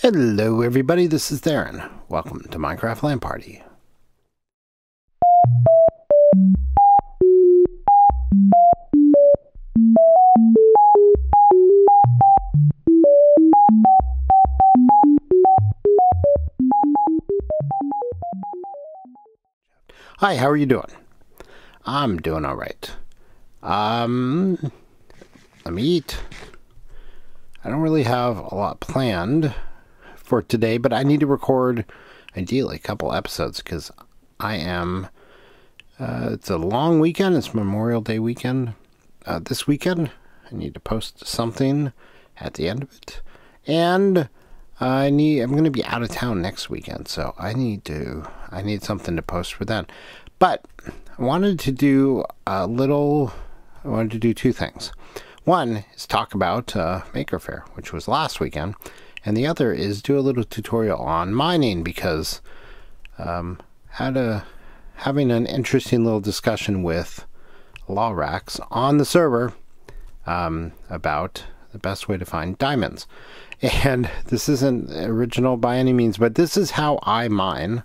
Hello, everybody. This is Darren. Welcome to Minecraft LAN Party. Hi, how are you doing? I'm doing all right. Um, let me eat. I don't really have a lot planned for today, but I need to record ideally a couple episodes because I am. Uh, it's a long weekend. It's Memorial Day weekend. Uh, this weekend, I need to post something at the end of it, and I need. I'm going to be out of town next weekend, so I need to. I need something to post for then. But I wanted to do a little. I wanted to do two things. One is talk about uh, Maker Faire, which was last weekend, and the other is do a little tutorial on mining because um, having an interesting little discussion with Lawrax on the server um, about the best way to find diamonds. And this isn't original by any means, but this is how I mine.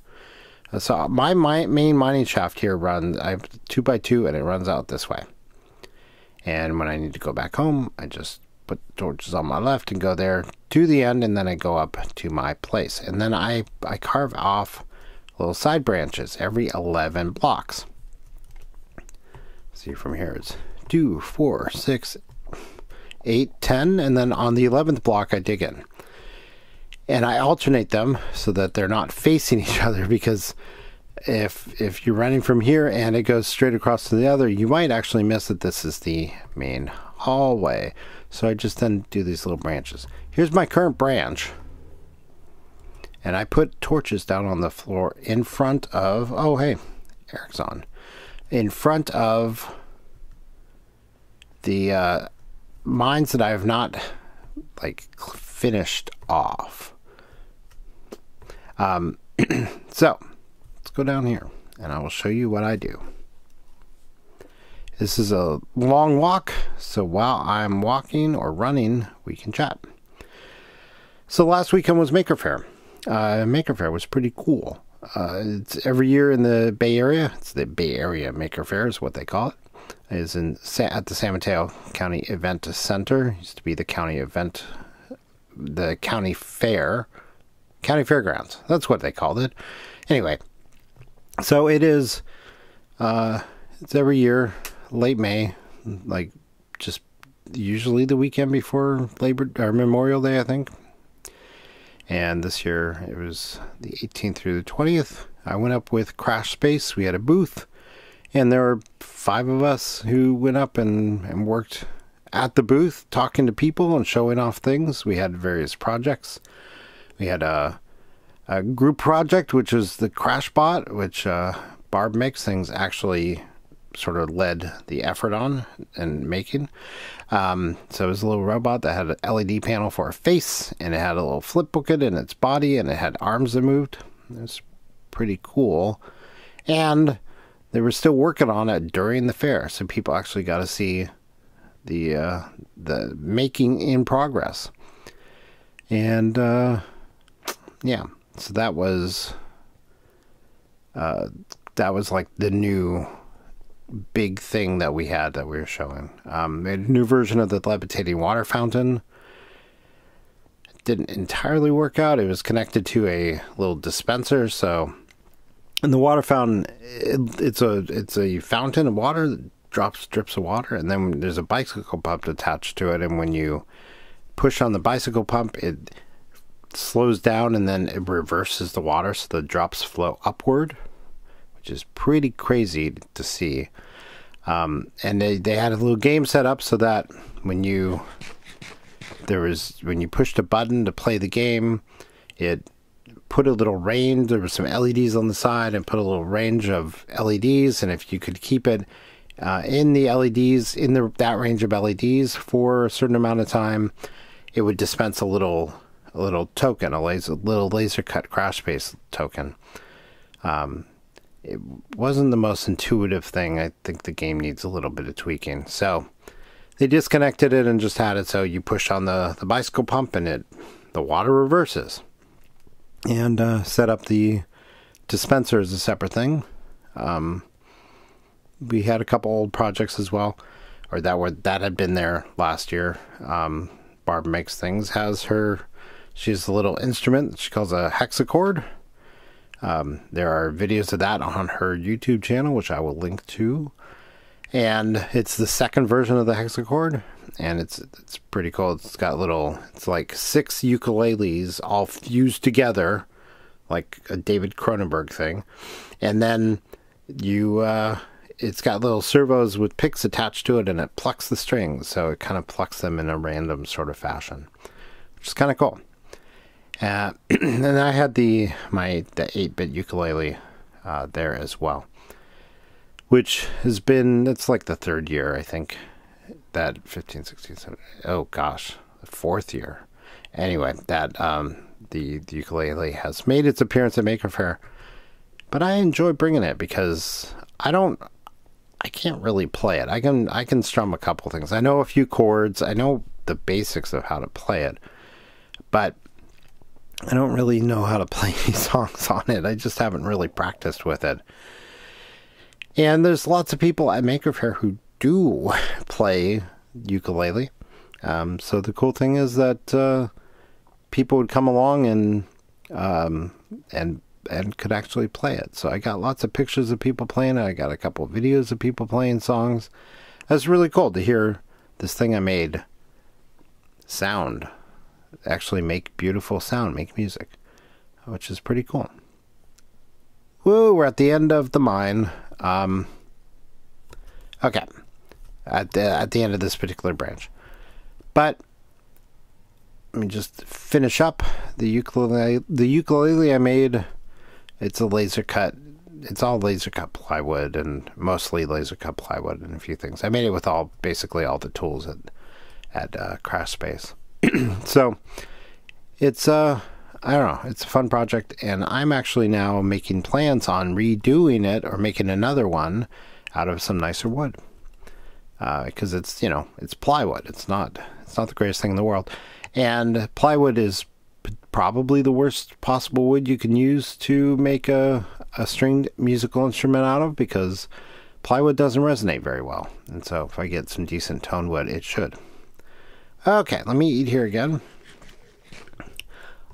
So my, my main mining shaft here runs. I have two by two, and it runs out this way. And when I need to go back home, I just put torches on my left and go there to the end, and then I go up to my place. And then I, I carve off little side branches every 11 blocks. See from here, it's two, four, six, eight, ten, and then on the 11th block, I dig in. And I alternate them so that they're not facing each other because if if you're running from here and it goes straight across to the other, you might actually miss that this is the main hallway. So I just then do these little branches. Here's my current branch. And I put torches down on the floor in front of, oh hey, Eric's on. In front of the uh, mines that I have not like finished off. Um, so let's go down here and I will show you what I do. This is a long walk, so while I'm walking or running, we can chat. So last weekend was Maker Faire. Uh, Maker Faire was pretty cool. Uh, it's every year in the Bay Area. It's the Bay Area Maker Faire is what they call it. It is in at the San Mateo County Event Center. It used to be the county event, the county fair, county fairgrounds. That's what they called it. Anyway, so it is. Uh, it's every year late May, like just usually the weekend before Labor or Memorial Day, I think. And this year it was the 18th through the 20th. I went up with Crash Space. We had a booth, and there were five of us who went up and, and worked at the booth, talking to people and showing off things. We had various projects. We had a, a group project, which was the Crash Bot, which uh, Barb makes things actually sort of led the effort on and making. Um, so it was a little robot that had an LED panel for a face, and it had a little flip booklet in its body, and it had arms that moved. It was pretty cool. And they were still working on it during the fair, so people actually got to see the uh, the making in progress. And uh, yeah, so that was uh, that was like the new big thing that we had that we were showing. Um, a new version of the levitating water fountain. didn't entirely work out. It was connected to a little dispenser, so and the water fountain it, it's a it's a fountain of water that drops drips of water, and then there's a bicycle pump attached to it, and when you push on the bicycle pump, it slows down and then it reverses the water so the drops flow upward which is pretty crazy to see. Um, and they, they had a little game set up so that when you there was when you pushed a button to play the game, it put a little range. There were some LEDs on the side and put a little range of LEDs, and if you could keep it uh, in the LEDs in the that range of LEDs for a certain amount of time, it would dispense a little a little token, a laser, little laser cut crash space token. Um, it wasn't the most intuitive thing. I think the game needs a little bit of tweaking. So they disconnected it and just had it so you push on the, the bicycle pump and it the water reverses. And uh, set up the dispenser as a separate thing. Um, we had a couple old projects as well, or that were that had been there last year. Um, Barb makes things has her. She has a little instrument she calls a hexachord. Um, there are videos of that on her YouTube channel, which I will link to. And it's the second version of the hexachord, and it's it's pretty cool. It's got little, it's like six ukuleles all fused together, like a David Cronenberg thing, and then you uh, it's got little servos with picks attached to it and it plucks the strings so it kind of plucks them in a random sort of fashion which is kind of cool uh, and i had the my the 8-bit ukulele uh, there as well which has been it's like the third year i think that 15 16 17 oh gosh the fourth year anyway that um, the, the ukulele has made its appearance at maker faire but I enjoy bringing it because I don't I can't really play it. I can I can strum a couple things. I know a few chords. I know the basics of how to play it. But I don't really know how to play any songs on it. I just haven't really practiced with it. And there's lots of people at Maker Faire who do play ukulele. Um, so the cool thing is that uh, people would come along and um, and and could actually play it. So I got lots of pictures of people playing it. I got a couple of videos of people playing songs. That's really cool to hear this thing I made sound, actually make beautiful sound, make music, which is pretty cool. Woo, we're at the end of the mine. Um, okay, at the at the end of this particular branch, but let me just finish up the ukulele. The ukulele I made it's a laser cut. It's all laser cut plywood and mostly laser cut plywood and a few things. I made it with all basically all the tools at at uh, Crash Space. so it's uh I don't know. It's a fun project, and I'm actually now making plans on redoing it or making another one out of some nicer wood because uh, it's you know it's plywood. It's not it's not the greatest thing in the world, and plywood is probably the worst possible wood you can use to make a, a stringed musical instrument out of because plywood doesn't resonate very well. And so if I get some decent tone wood, it should. Okay, let me eat here again.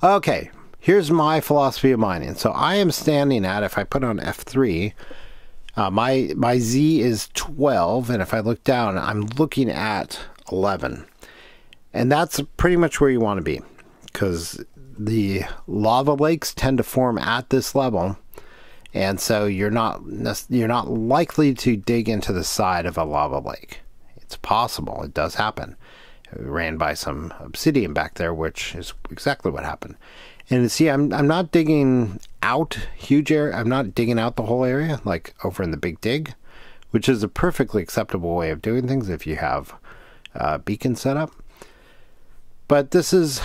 Okay, here's my philosophy of mining. So I am standing at, if I put on F3, uh, my, my Z is 12, and if I look down, I'm looking at 11. And that's pretty much where you want to be because the lava lakes tend to form at this level and so you're not you're not likely to dig into the side of a lava lake it's possible it does happen ran by some obsidian back there which is exactly what happened and see I'm, I'm not digging out huge area i'm not digging out the whole area like over in the big dig which is a perfectly acceptable way of doing things if you have a beacon set up but this is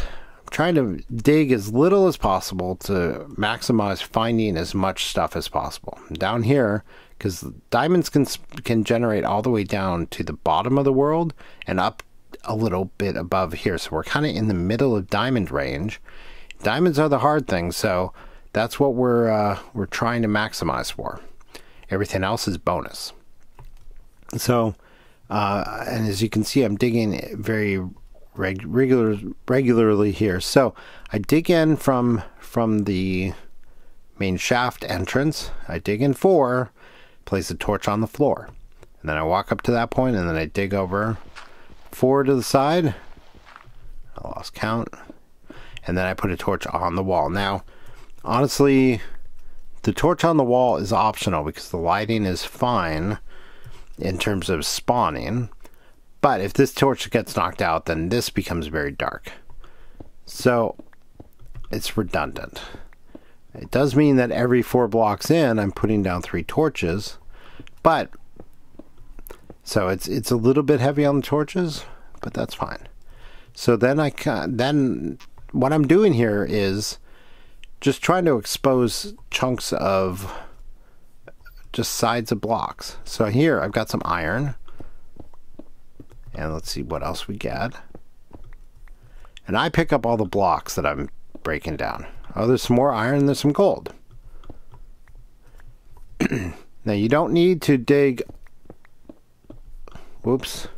trying to dig as little as possible to maximize finding as much stuff as possible. Down here, because diamonds can can generate all the way down to the bottom of the world and up a little bit above here. So we're kind of in the middle of diamond range. Diamonds are the hard thing, so that's what we're uh, we're trying to maximize for. Everything else is bonus. So, uh, and as you can see, I'm digging very reg- regular regularly here. So I dig in from from the main shaft entrance. I dig in four, place the torch on the floor, and then I walk up to that point, and then I dig over four to the side. I lost count, and then I put a torch on the wall. Now, honestly, the torch on the wall is optional because the lighting is fine in terms of spawning. But if this torch gets knocked out, then this becomes very dark. So it's redundant. It does mean that every four blocks in, I'm putting down three torches, but so it's it's a little bit heavy on the torches, but that's fine. So then I can then what I'm doing here is just trying to expose chunks of just sides of blocks. So here I've got some iron. And let's see what else we get. And I pick up all the blocks that I'm breaking down. Oh, there's some more iron, there's some gold. now you don't need to dig whoops.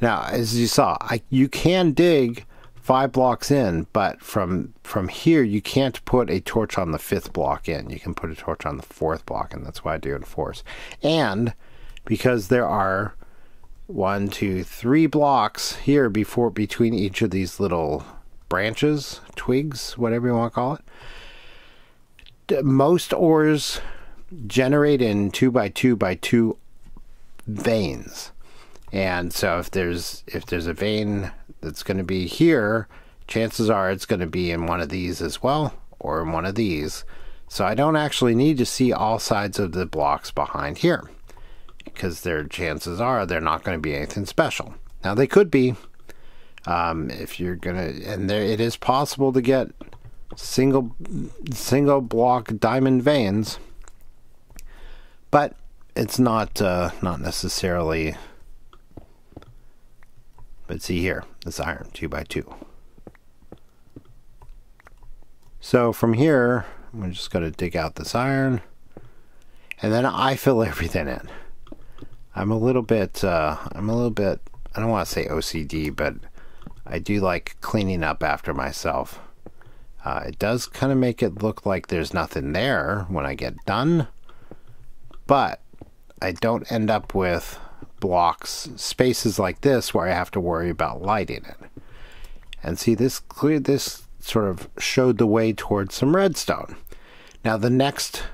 Now as you saw I, you can dig five blocks in but from from here you can't put a torch on the fifth block in. You can put a torch on the fourth block and that's why i do in fours and because there are one two three blocks here before between each of these little branches twigs whatever you want to call it most ores generate in two by two by two veins. And so if there's if there's a vein that's going to be here, chances are it's going to be in one of these as well or in one of these. So I don't actually need to see all sides of the blocks behind here because their chances are they're not going to be anything special. Now they could be um, if you're gonna, and there it is possible to get single single block diamond veins but it's not uh, not necessarily. But see here, this iron two by two. So from here, I'm just going to dig out this iron, and then I fill everything in. I'm a little bit, uh, I'm a little bit, I don't want to say OCD, but I do like cleaning up after myself. Uh, it does kind of make it look like there's nothing there when I get done, but I don't end up with blocks, spaces like this where I have to worry about lighting it. And see, this clear this sort of showed the way towards some redstone. Now the next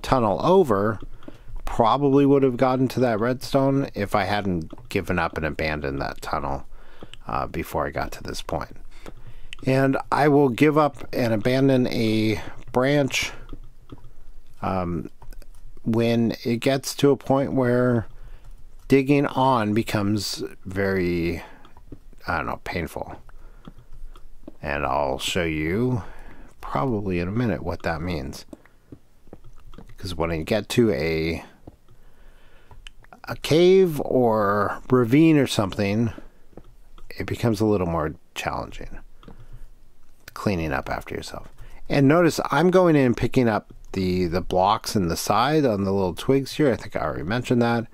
tunnel over probably would have gotten to that redstone if I hadn't given up and abandoned that tunnel uh, before I got to this point. And I will give up and abandon a branch um, when it gets to a point where digging on becomes very, I don't know, painful. And I'll show you probably in a minute what that means. Because when you get to a a cave or ravine or something, it becomes a little more challenging cleaning up after yourself. And notice I'm going in picking up the the blocks in the side on the little twigs here. I think I already mentioned that.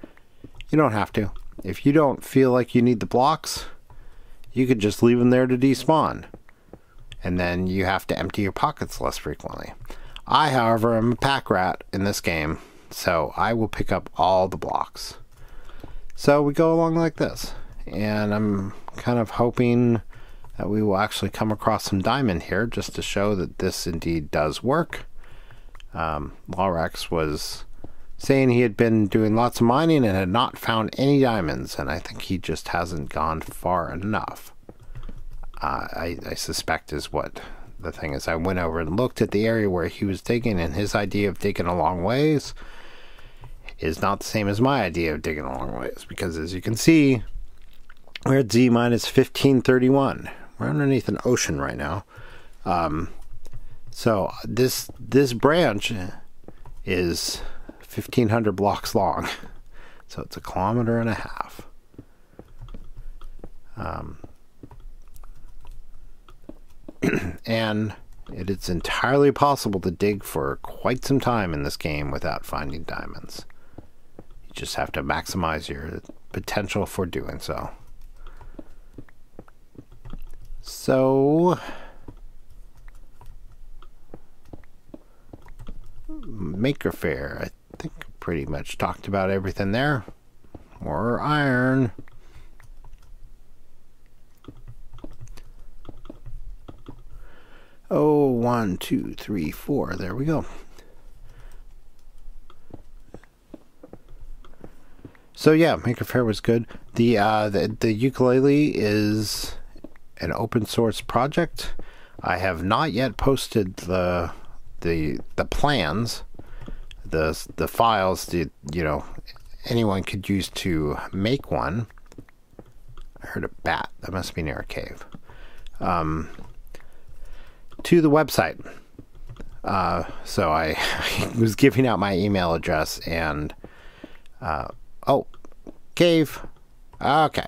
You don't have to. If you don't feel like you need the blocks, you could just leave them there to despawn. And then you have to empty your pockets less frequently. I, however, am a pack rat in this game, so I will pick up all the blocks. So we go along like this. And I'm kind of hoping that we will actually come across some diamond here just to show that this indeed does work um, Lawrex was saying he had been doing lots of mining and had not found any diamonds, and I think he just hasn't gone far enough. Uh, I, I suspect is what the thing is. I went over and looked at the area where he was digging, and his idea of digging a long ways is not the same as my idea of digging a long ways, because as you can see, we're at Z minus 1531. We're underneath an ocean right now. Um, so this this branch is 1500 blocks long. So it's a kilometer and a half. Um, and it is entirely possible to dig for quite some time in this game without finding diamonds. You just have to maximize your potential for doing so. So Maker Faire. I think pretty much talked about everything there. More iron. Oh, one, two, three, four. There we go. So yeah, Maker Faire was good. The uh, the the ukulele is an open source project. I have not yet posted the the the plans, the the files that you know anyone could use to make one. I heard a bat. That must be near a cave. Um, to the website. Uh, so I, I, was giving out my email address and uh, oh, cave. Okay.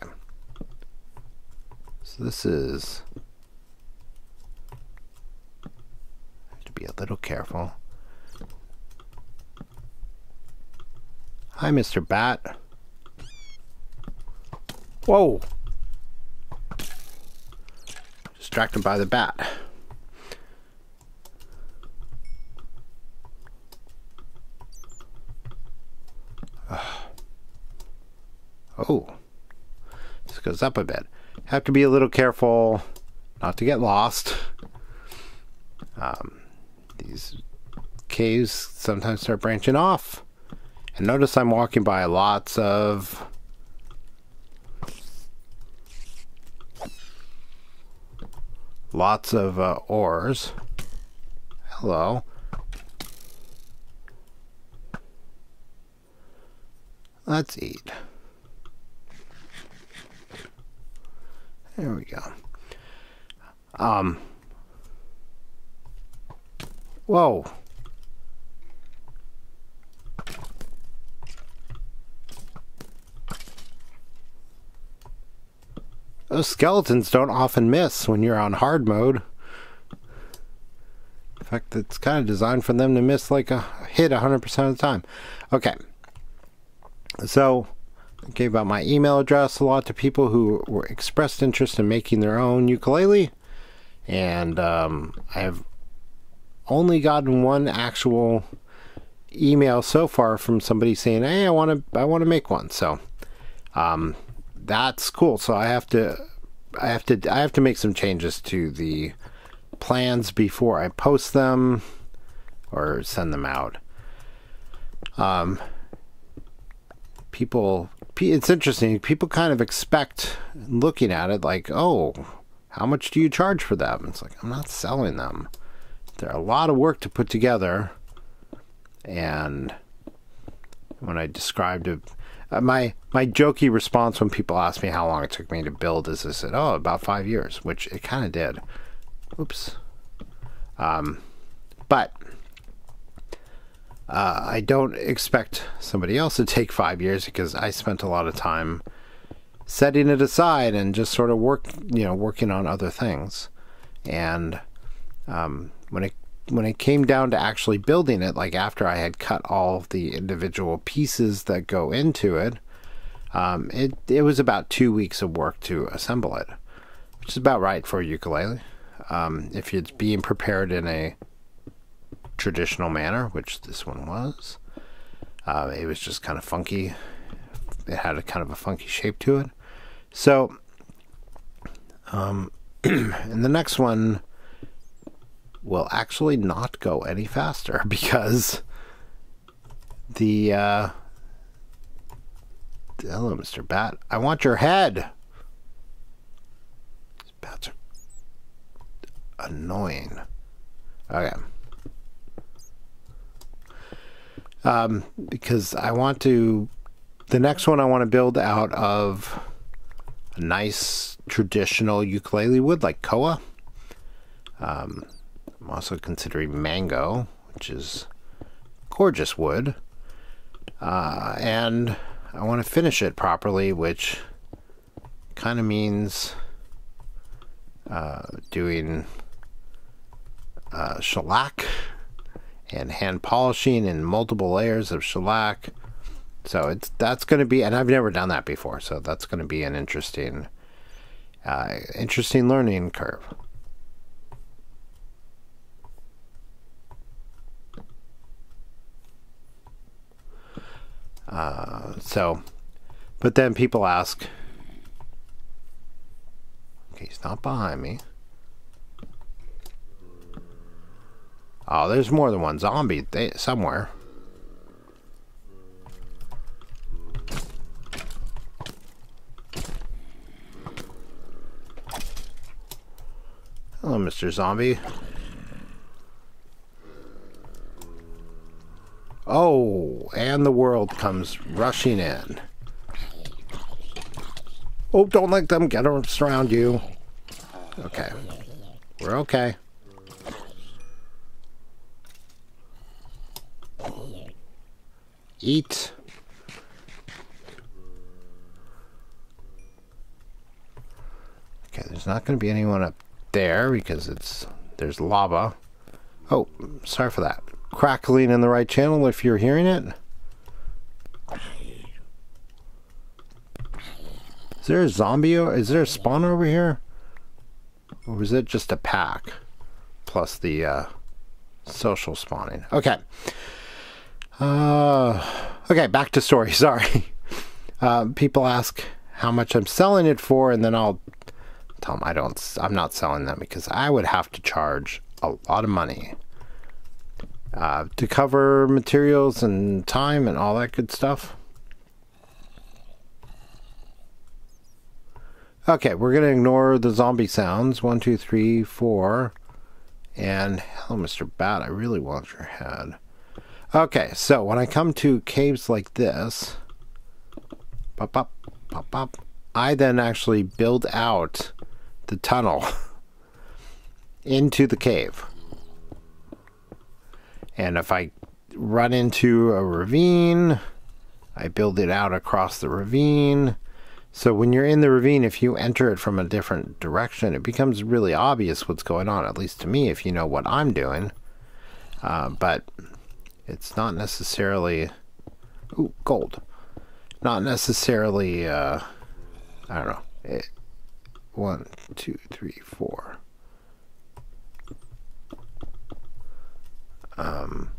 So this is have to be a little careful. Hi, Mr. Bat. Whoa! Distracted by the bat. Oh. This goes up a bit. Have to be a little careful not to get lost. Um, these caves sometimes start branching off. And notice I'm walking by lots of lots of uh, ores. Hello. Let's eat. There we go. Um. Whoa. Those skeletons don't often miss when you're on hard mode. In fact, it's kind of designed for them to miss like a hit 100% of the time. Okay. So, I gave out my email address a lot to people who were expressed interest in making their own ukulele. And um, I have only gotten one actual email so far from somebody saying, "Hey, I want to I want to make one." So, um, that's cool. So I have to I have to I have to make some changes to the plans before I post them or send them out. Um, people it's interesting. People kind of expect looking at it like, "Oh, how much do you charge for them?" It's like, "I'm not selling them." They're a lot of work to put together. And when I described it uh, my my jokey response when people ask me how long it took me to build is I said, "Oh, about five years," which it kind of did. Oops. Um, but uh, I don't expect somebody else to take five years because I spent a lot of time setting it aside and just sort of work, you know, working on other things. And um, when it when it came down to actually building it, like after I had cut all the individual pieces that go into it, um, it it was about two weeks of work to assemble it, which is about right for a ukulele. Um, if it's being prepared in a traditional manner, which this one was, uh, it was just kind of funky. It had a kind of a funky shape to it. So, um, and the next one will actually not go any faster because the uh, hello, Mr. Bat. I want your head. These bats are annoying. Okay. Um, because I want to. The next one I want to build out of a nice traditional ukulele wood like koa. Um, I'm also considering mango, which is gorgeous wood. Uh, and I want to finish it properly, which kind of means uh, doing uh, shellac and hand polishing in multiple layers of shellac. So it's that's going to be, and I've never done that before, so that's going to be an interesting, uh, interesting learning curve. Uh, so, but then people ask, okay, he's not behind me. Oh, there's more than one zombie they, somewhere. Hello, Mr. Zombie. Oh, and the world comes rushing in. Oh, don't let them get around you. Okay. We're okay. Eat. Okay, there's not going to be anyone up there because it's there's lava. Oh, sorry for that. Crackling in the right channel if you're hearing it. Is there a zombie? Is there a spawn over here? Or was it just a pack? Plus the uh, social spawning. Okay. Uh, okay, back to story. Sorry. Uh, people ask how much I'm selling it for, and then I'll tell them I don't. I'm not selling them because I would have to charge a lot of money uh, to cover materials and time and all that good stuff. Okay, we're going to ignore the zombie sounds. One, two, three, four. And hello, Mr. Bat, I really want your head. Okay, so when I come to caves like this, pop, pop, pop, pop, I then actually build out the tunnel into the cave. And if I run into a ravine, I build it out across the ravine. So when you're in the ravine, if you enter it from a different direction, it becomes really obvious what's going on, at least to me, if you know what I'm doing. Uh, but it's not necessarily... Ooh, gold. Not necessarily, uh, I don't know. It, one, two, three, four. Um,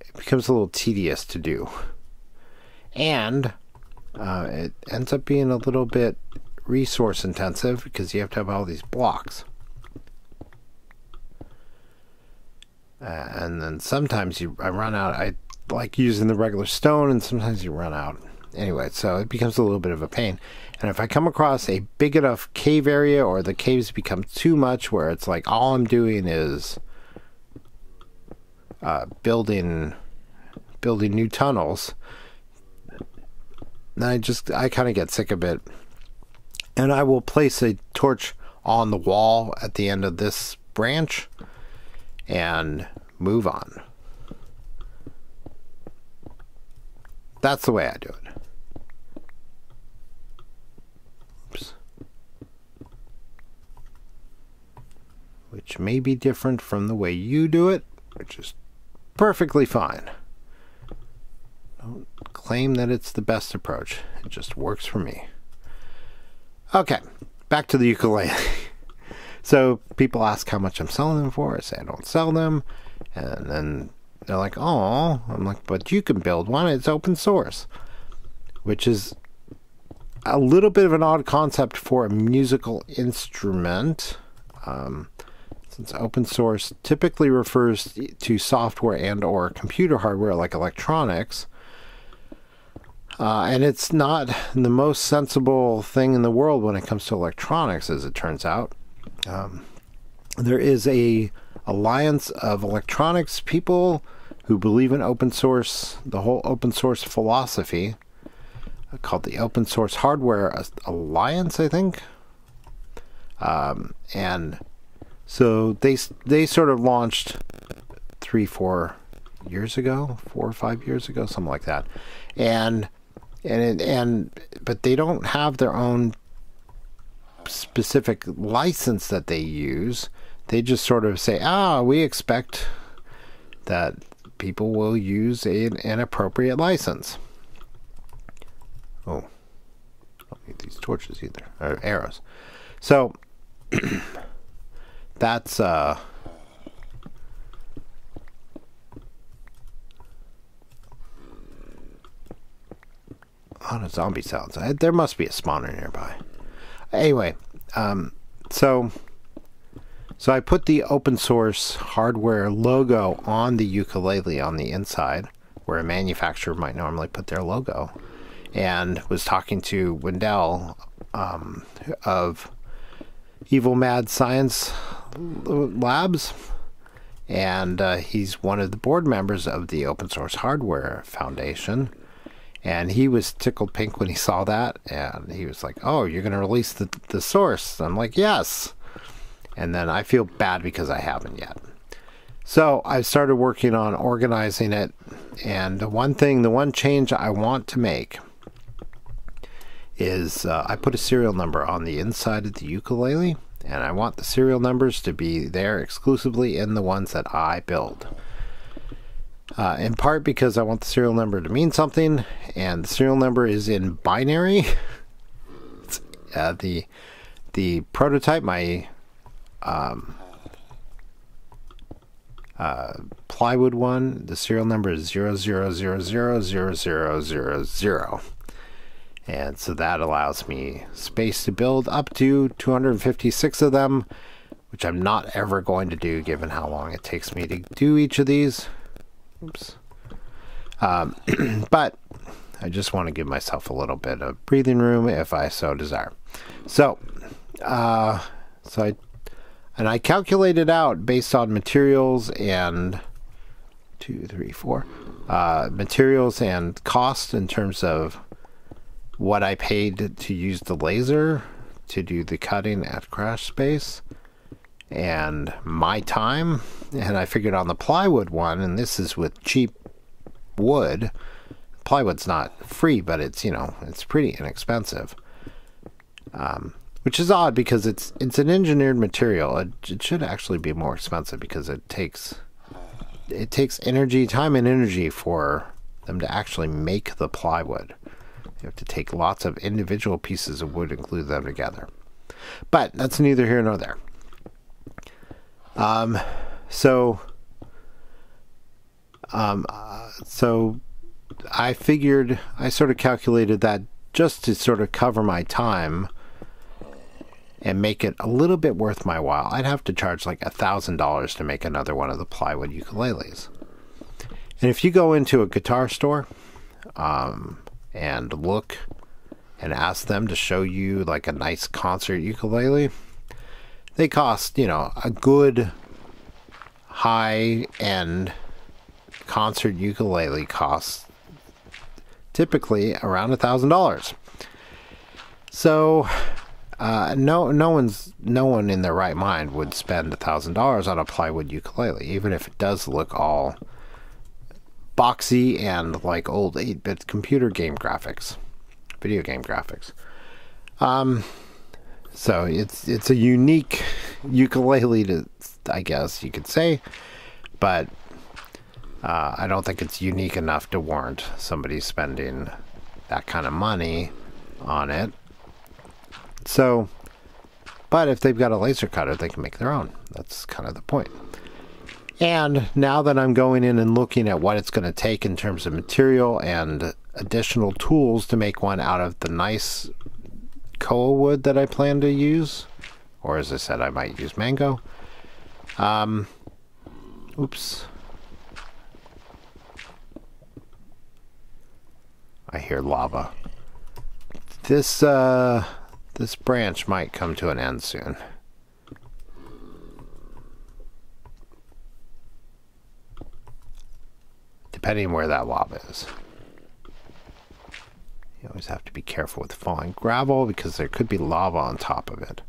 it becomes a little tedious to do. And uh, it ends up being a little bit resource intensive because you have to have all these blocks. Uh, and then sometimes you I run out. I like using the regular stone, and sometimes you run out. Anyway, so it becomes a little bit of a pain. And if I come across a big enough cave area, or the caves become too much, where it's like all I'm doing is uh, building building new tunnels, I just I kind of get sick of it. And I will place a torch on the wall at the end of this branch and move on. That's the way I do it. Oops. Which may be different from the way you do it, which is perfectly fine. Don't claim that it's the best approach. It just works for me. Okay, back to the ukulele. so people ask how much I'm selling them for. I say I don't sell them. And then they're like, oh, I'm like, but you can build one. It's open source, which is a little bit of an odd concept for a musical instrument. Um, since open source typically refers to software and or computer hardware like electronics uh, and it's not the most sensible thing in the world when it comes to electronics, as it turns out. Um, there is a alliance of electronics people who believe in open source, the whole open source philosophy, uh, called the Open Source Hardware Alliance, I think. Um, and so they they sort of launched three, four years ago, four or five years ago, something like that, and and and but they don't have their own specific license that they use. They just sort of say, "Ah, we expect that people will use a, an appropriate license." Oh, I don't need these torches either, or arrows. So that's uh a lot of zombie sounds. I, there must be a spawner nearby. Anyway, um, so so I put the open source hardware logo on the ukulele on the inside, where a manufacturer might normally put their logo, and was talking to Windell um, of Evil Mad Science Labs, and uh, he's one of the board members of the Open Source Hardware Foundation and he was tickled pink when he saw that. And he was like, Oh, you're going to release the, the source? I'm like, Yes. And then I feel bad because I haven't yet. So I started working on organizing it. And the one thing, the one change I want to make is uh, I put a serial number on the inside of the ukulele and I want the serial numbers to be there exclusively in the ones that I build. Uh, in part because I want the serial number to mean something and the serial number is in binary. uh, the the prototype, my um, uh, plywood one, the serial number is 0000000. 000 and so that allows me space to build up to 256 of them, which I'm not ever going to do given how long it takes me to do each of these. Oops. Um, but I just want to give myself a little bit of breathing room if I so desire. So, uh, so I and I calculated out based on materials and two, three, four uh, materials and cost in terms of what I paid to use the laser to do the cutting at Crash Space and my time. And I figured on the plywood one, and this is with cheap wood. Plywood's not free, but it's, you know, it's pretty inexpensive. Um, which is odd because it's it's an engineered material. It, it should actually be more expensive because it takes it takes energy, time and energy for them to actually make the plywood. You have to take lots of individual pieces of wood and glue them together. But that's neither here nor there. Um, so, um, uh, so I figured I sort of calculated that just to sort of cover my time and make it a little bit worth my while, I'd have to charge like a thousand dollars to make another one of the plywood ukuleles. And if you go into a guitar store um, and look and ask them to show you like a nice concert ukulele, they cost, you know, a good high end concert ukulele costs typically around a thousand dollars. So uh, no no one's no one in their right mind would spend a thousand dollars on a plywood ukulele, even if it does look all boxy and like old 8-bit computer game graphics, video game graphics. Um, so it's it's a unique ukulele to, I guess you could say, but uh, I don't think it's unique enough to warrant somebody spending that kind of money on it. So, but if they've got a laser cutter, they can make their own. That's kind of the point. And now that I'm going in and looking at what it's going to take in terms of material and additional tools to make one out of the nice koa wood that I plan to use, or as I said, I might use mango. Um, oops. I hear lava. This, uh, this branch might come to an end soon. Depending where that lava is. You always have to be careful with falling gravel because there could be lava on top of it.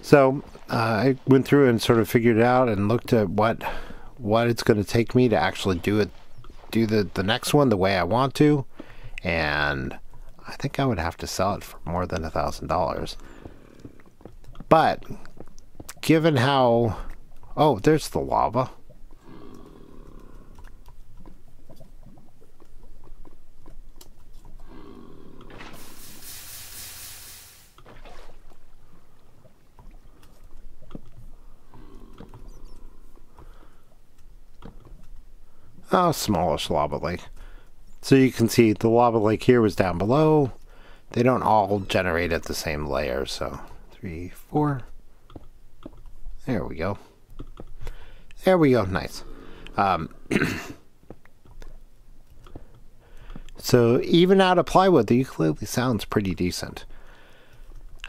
So uh, I went through and sort of figured it out and looked at what what it's going to take me to actually do it, do the the next one the way I want to, and I think I would have to sell it for more than a thousand dollars. But given how oh, there's the lava. Oh, smallish lava lake. So you can see the lava lake here was down below. They don't all generate at the same layer, so three, four. There we go. There we go, nice. Um, so even out of plywood, the ukulele sounds pretty decent.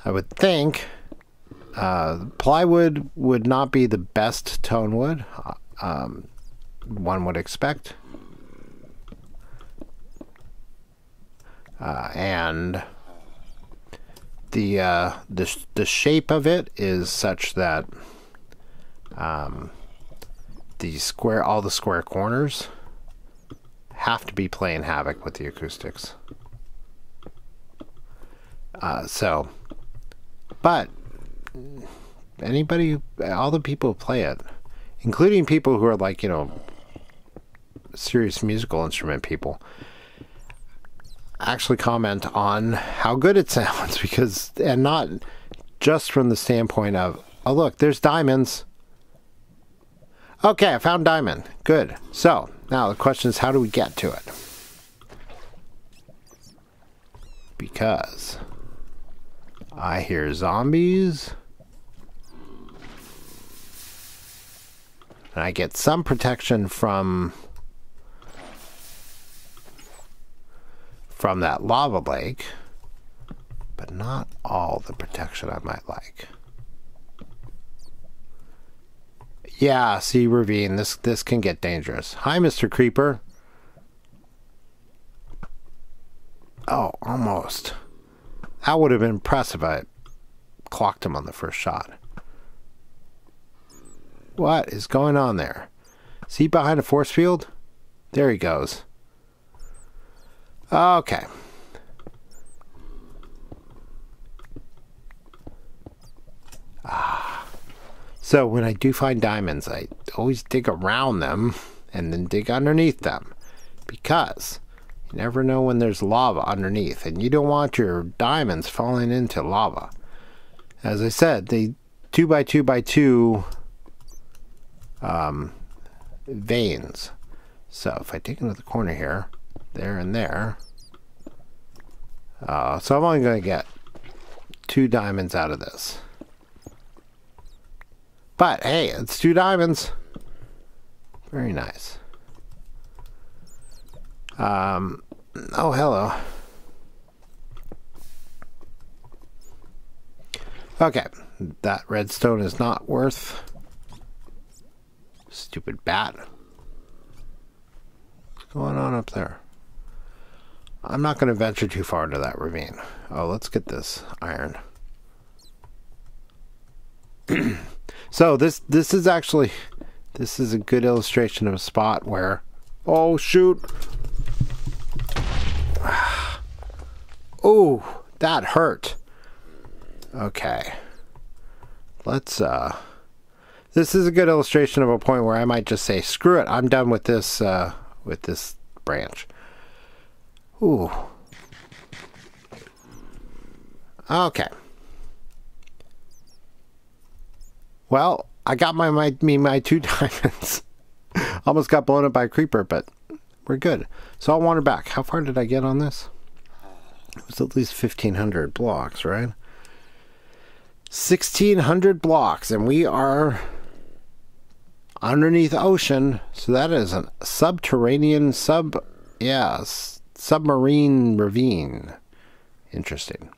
I would think uh, plywood would not be the best tone wood, uh, um, one would expect. uh, and the uh, the the shape of it is such that um, the square all the square corners have to be playing havoc with the acoustics. Uh, so, but anybody, all the people who play it, including people who are like, you know, serious musical instrument people, actually comment on how good it sounds because, and not just from the standpoint of, oh, look, there's diamonds. Okay, I found diamond. Good. So, now the question is how do we get to it? Because I hear zombies. And I get some protection from from that lava lake, but not all the protection I might like. Yeah, see ravine. This this can get dangerous. Hi, Mr. Creeper. Oh, almost. That would have been impressive. If I clocked him on the first shot. What is going on there? Is he behind a force field? There he goes. Okay. Ah. So when I do find diamonds, I always dig around them and then dig underneath them because you never know when there's lava underneath and you don't want your diamonds falling into lava. As I said, the 2 by 2 by 2 um, veins. So if I take into the corner here, there and there. Uh, so I'm only going to get two diamonds out of this. But hey, it's two diamonds. Very nice. Um, oh, hello. Okay, that redstone is not worth. Stupid bat. What's going on up there? I'm not going to venture too far into that ravine. Oh, let's get this iron. So this this is actually this is a good illustration of a spot where oh shoot oh that hurt okay let's uh this is a good illustration of a point where I might just say screw it I'm done with this uh with this branch ooh okay Well, I got my, my me my two diamonds. Almost got blown up by a creeper, but we're good. So I'll wander back. How far did I get on this? It was at least 1,500 blocks, right? 1,600 blocks, and we are underneath ocean. So that is a subterranean sub, yeah, submarine ravine. Interesting.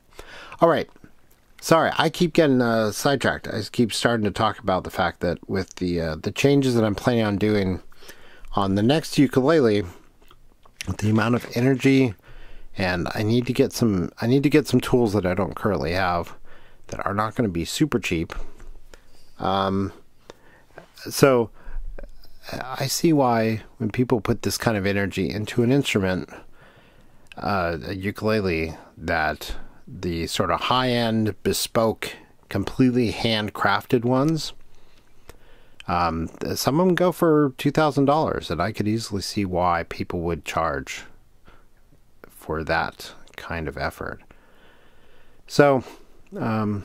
All right. Sorry, I keep getting uh, sidetracked. I keep starting to talk about the fact that with the uh, the changes that I'm planning on doing on the next ukulele, the amount of energy, and I need to get some I need to get some tools that I don't currently have that are not going to be super cheap. Um, so I see why when people put this kind of energy into an instrument, uh, a ukulele, that the sort of high end, bespoke, completely handcrafted ones. Um, some of them go for $2,000, and I could easily see why people would charge for that kind of effort. So, um,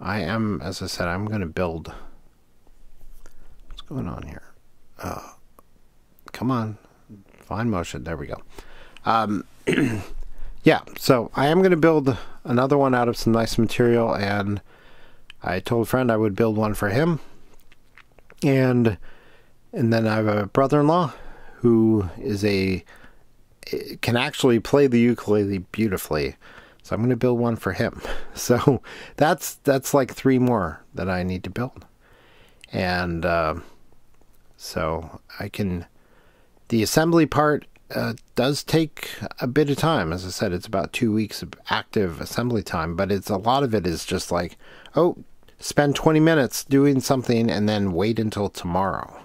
I am, as I said, I'm going to build. What's going on here? Uh, come on. Fine motion. There we go. Um, yeah, so I am going to build another one out of some nice material, and I told a friend I would build one for him. And and then I have a brother-in-law who is a can actually play the ukulele beautifully. So I'm going to build one for him. So that's that's like three more that I need to build. And uh, so I can the assembly part uh, does take a bit of time. As I said, it's about two weeks of active assembly time, but it's a lot of it is just like, oh, spend 20 minutes doing something and then wait until tomorrow.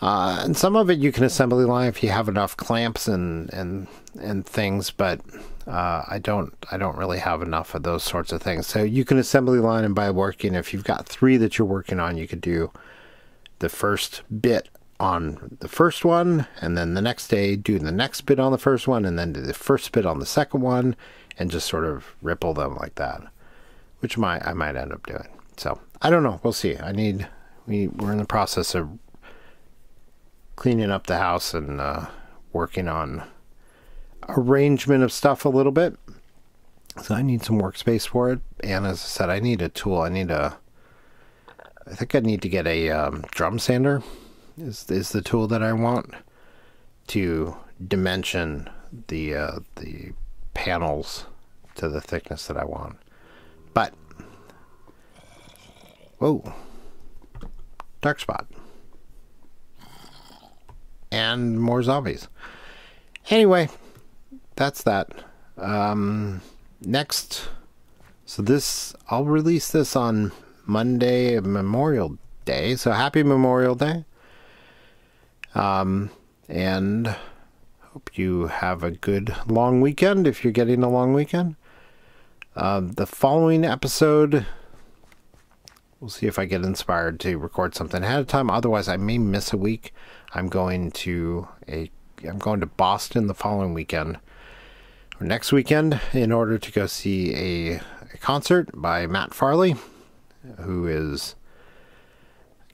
Uh, and some of it you can assembly line if you have enough clamps and and and things, but uh, I don't I don't really have enough of those sorts of things. So you can assembly line and by working if you've got three that you're working on, you could do the first bit on the first one, and then the next day do the next bit on the first one, and then do the first bit on the second one, and just sort of ripple them like that, which might I might end up doing. So I don't know. We'll see. I need we we're in the process of cleaning up the house and uh, working on arrangement of stuff a little bit. So I need some workspace for it. And as I said, I need a tool. I need a. I think I need to get a um, drum sander. Is is the tool that I want to dimension the uh, the panels to the thickness that I want. But whoa, dark spot and more zombies. Anyway, that's that. Um, next, so this I'll release this on Monday, Memorial Day. So happy Memorial Day. Um, and hope you have a good long weekend if you're getting a long weekend. Uh, the following episode, we'll see if I get inspired to record something ahead of time. Otherwise, I may miss a week. I'm going to a I'm going to Boston the following weekend or next weekend in order to go see a, a concert by Matt Farley, who is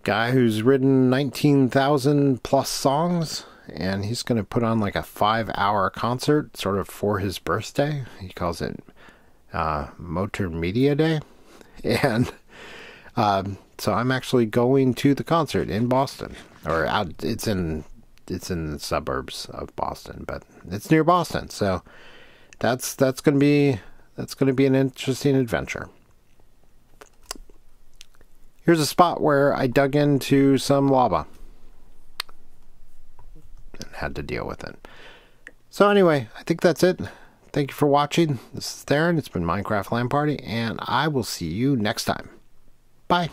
guy who's written 19,000 plus songs and he's going to put on like a 5-hour concert sort of for his birthday. He calls it uh, Motern Media Day. And um, so I'm actually going to the concert in Boston or out. It's in it's in the suburbs of Boston, but it's near Boston, so that's that's gonna be that's gonna be an interesting adventure. Here's a spot where I dug into some lava and had to deal with it. So anyway, I think that's it. Thank you for watching. This is Theron. It's been Minecraft LAN Party, and I will see you next time. Bye.